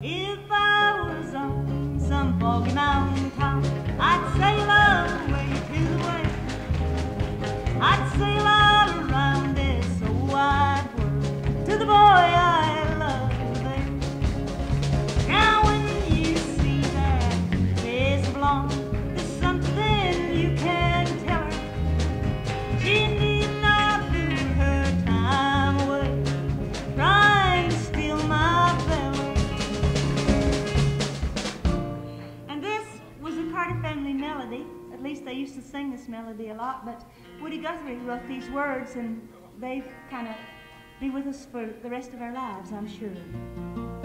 If I was on some foggy mountain top, I'd sail away to the west. I'd sail Melody. At least they used to sing this melody a lot, but Woody Guthrie wrote these words, and they've kind of be with us for the rest of our lives, I'm sure.